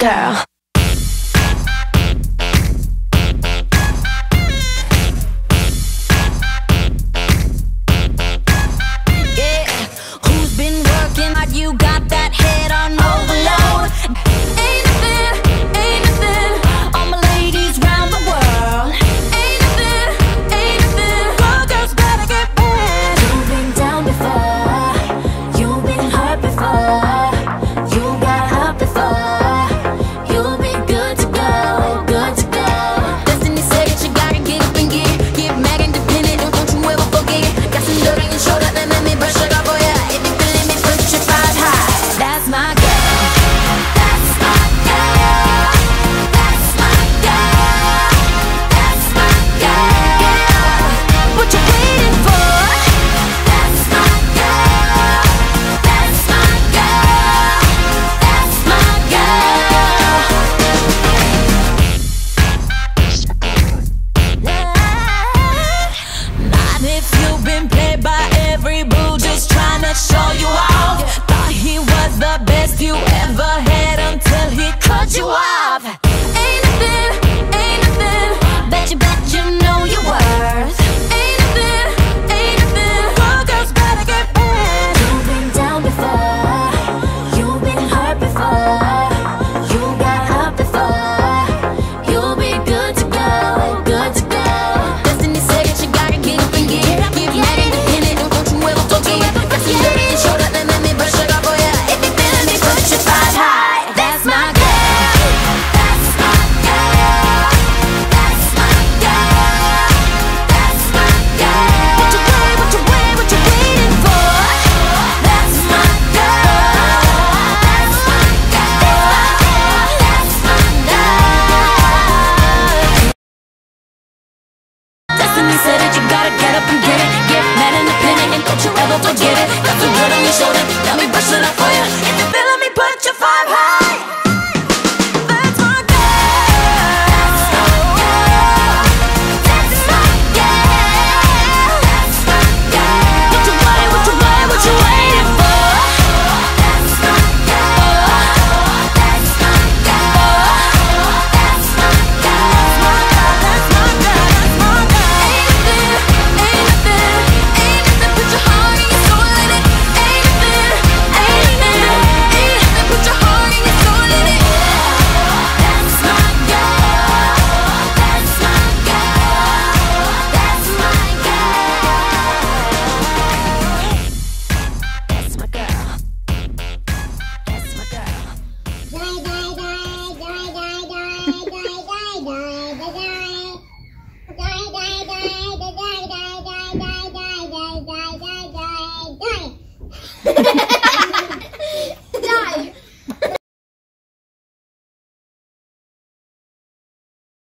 girl.